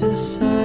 decide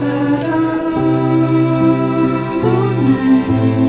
that I'm.